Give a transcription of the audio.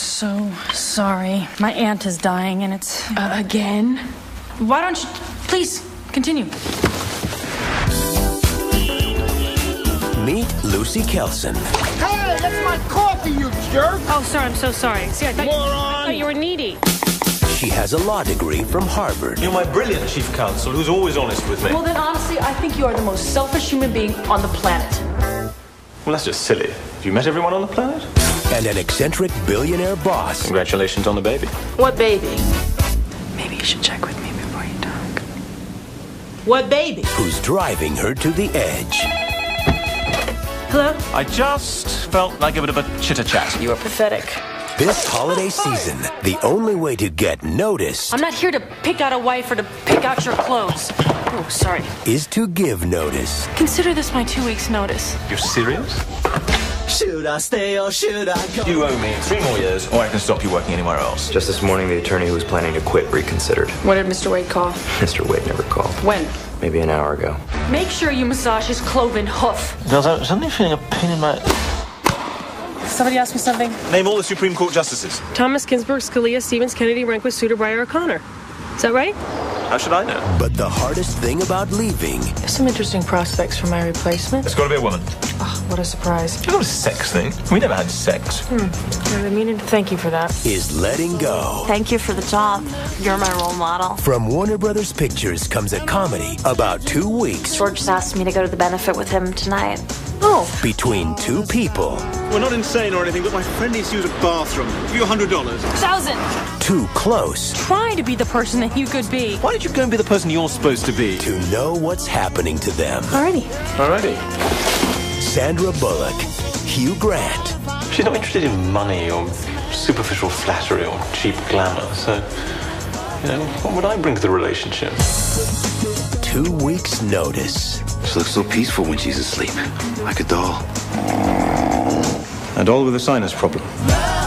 so sorry. My aunt is dying and it's. Uh, again? Why don't you. Please, continue. Meet Lucy Kelson. Hey, that's my coffee, you jerk! Oh, sorry, I'm so sorry. See, I thought, I thought you were needy. She has a law degree from Harvard. You're my brilliant chief counsel who's always honest with me. Well, then, honestly, I think you are the most selfish human being on the planet. Well, that's just silly. Have you met everyone on the planet? And an eccentric billionaire boss Congratulations on the baby. What baby? Maybe you should check with me before you talk. What baby? who's driving her to the edge. Hello? I just felt like a bit of a chitter chat. You are pathetic. This holiday season, the only way to get noticed I'm not here to pick out a wife or to pick out your clothes. Oh, sorry. is to give notice. Consider this my two weeks' notice. You're serious? Should I stay or should I go? You owe me three more years, or I can stop you working anywhere else. Just this morning, the attorney who was planning to quit reconsidered. What did Mr. Wade call? Mr. Wade never called. When? Maybe an hour ago. Make sure you massage his cloven hoof. Does I'm suddenly feeling a pain in my. Somebody asked me something. Name all the Supreme Court justices. Thomas Ginsburg, Scalia, Stevens, Kennedy, Rehnquist, Souter, Breyer, O'Connor. Is that right? How should I know? But the hardest thing about leaving There's some interesting prospects for my replacement. It's got to be a woman. Ah, what a surprise. It's not a sex thing. We never had sex. Hmm. I've meaning to thank you for that. is letting go. Thank you for the job. You're my role model. From Warner Brothers Pictures comes a comedy about two weeks George just asked me to go to the benefit with him tonight. Oh, between two people We're not insane or anything, but my friend needs to use a bathroom. Give you a hundred dollars. Thousand! too close Try to be the person that you could be. Why don't you go and be the person you're supposed to be? to know what's happening to them. alrighty. Alrighty. Sandra Bullock, Hugh Grant, She's not interested in money or superficial flattery or cheap glamour, so, you know, what would I bring to the relationship? Two weeks' notice. She looks so peaceful when she's asleep, like a doll. And all with a sinus problem. Love